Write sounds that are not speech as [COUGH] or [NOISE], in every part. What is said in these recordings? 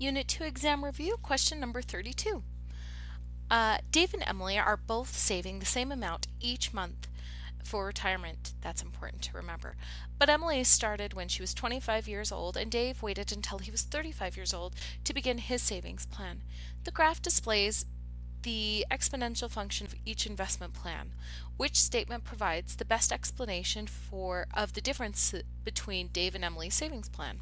Unit 2 exam review, question number 32. Uh, Dave and Emily are both saving the same amount each month for retirement. That's important to remember. But Emily started when she was 25 years old, and Dave waited until he was 35 years old to begin his savings plan. The graph displays the exponential function of each investment plan. Which statement provides the best explanation for of the difference between Dave and Emily's savings plan?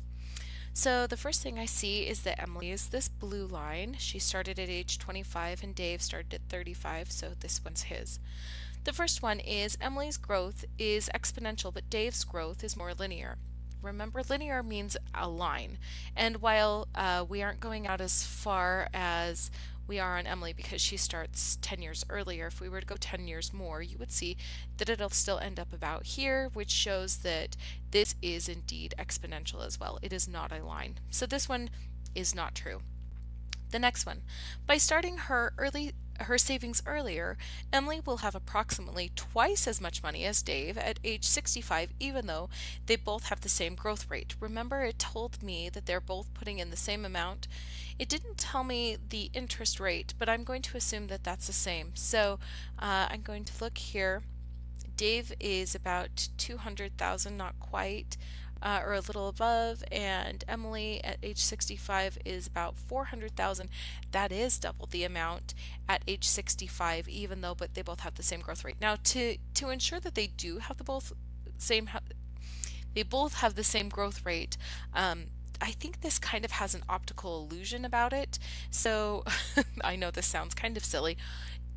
So the first thing I see is that Emily is this blue line. She started at age 25 and Dave started at 35, so this one's his. The first one is Emily's growth is exponential, but Dave's growth is more linear. Remember, linear means a line. And while uh, we aren't going out as far as we are on Emily because she starts 10 years earlier. If we were to go 10 years more, you would see that it'll still end up about here, which shows that this is indeed exponential as well. It is not a line. So this one is not true. The next one, by starting her early her savings earlier, Emily will have approximately twice as much money as Dave at age 65, even though they both have the same growth rate. Remember, it told me that they're both putting in the same amount. It didn't tell me the interest rate, but I'm going to assume that that's the same. So uh, I'm going to look here. Dave is about 200,000, not quite uh, or a little above, and Emily at age 65 is about 400,000. That is double the amount at age 65, even though but they both have the same growth rate. Now, to to ensure that they do have the both same, they both have the same growth rate. Um, I think this kind of has an optical illusion about it. So [LAUGHS] I know this sounds kind of silly.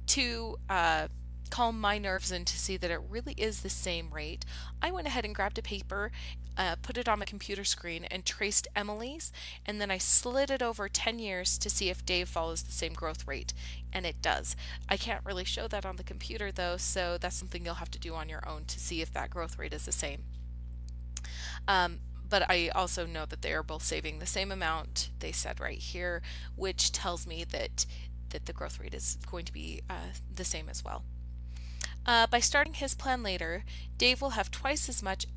To uh, calm my nerves and to see that it really is the same rate, I went ahead and grabbed a paper, uh, put it on my computer screen, and traced Emily's, and then I slid it over 10 years to see if Dave follows the same growth rate, and it does. I can't really show that on the computer though, so that's something you'll have to do on your own to see if that growth rate is the same. Um, but I also know that they are both saving the same amount, they said right here, which tells me that that the growth rate is going to be uh, the same as well. Uh, by starting his plan later, Dave will have twice as much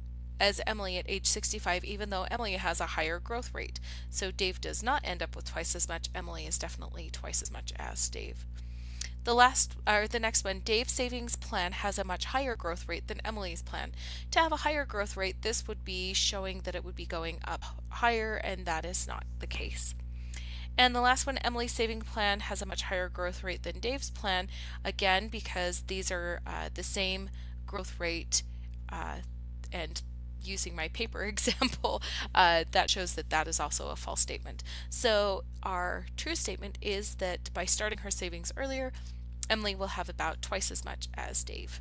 as Emily at age 65, even though Emily has a higher growth rate. So Dave does not end up with twice as much. Emily is definitely twice as much as Dave. The last or the next one, Dave's savings plan has a much higher growth rate than Emily's plan. To have a higher growth rate, this would be showing that it would be going up higher, and that is not the case. And the last one, Emily's saving plan has a much higher growth rate than Dave's plan, again, because these are uh, the same growth rate uh, and using my paper [LAUGHS] example, uh, that shows that that is also a false statement. So our true statement is that by starting her savings earlier, Emily will have about twice as much as Dave.